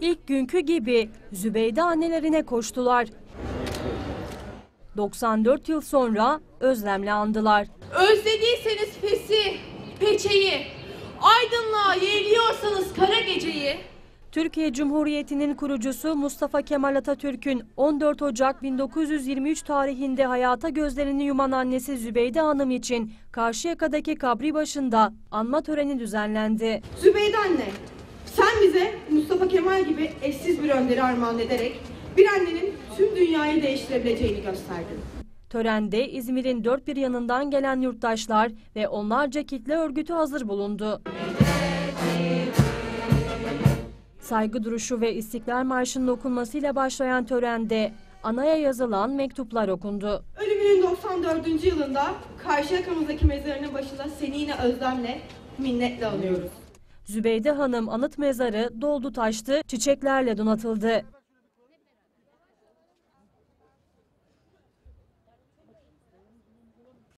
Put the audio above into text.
İlk günkü gibi Zübeyde annelerine koştular. 94 yıl sonra özlemle andılar. Özlediyseniz fesi, peçeyi, aydınlığa geceyi, Türkiye Cumhuriyeti'nin kurucusu Mustafa Kemal Atatürk'ün 14 Ocak 1923 tarihinde hayata gözlerini yuman annesi Zübeyde Hanım için Karşıyaka'daki kabri başında anma töreni düzenlendi. Zübeyde anne, sen bize Mustafa Kemal gibi eşsiz bir önderi armağan ederek bir annenin tüm dünyayı değiştirebileceğini gösterdin. Törende İzmir'in dört bir yanından gelen yurttaşlar ve onlarca kitle örgütü hazır bulundu. Saygı duruşu ve İstiklal Marşı'nın okunmasıyla başlayan törende anaya yazılan mektuplar okundu. Ölümünün 94. yılında Karşıyaka'mızdaki mezarının başında seni yine özlemle, minnetle anıyoruz. Zübeyde Hanım anıt mezarı doldu taştı, çiçeklerle donatıldı.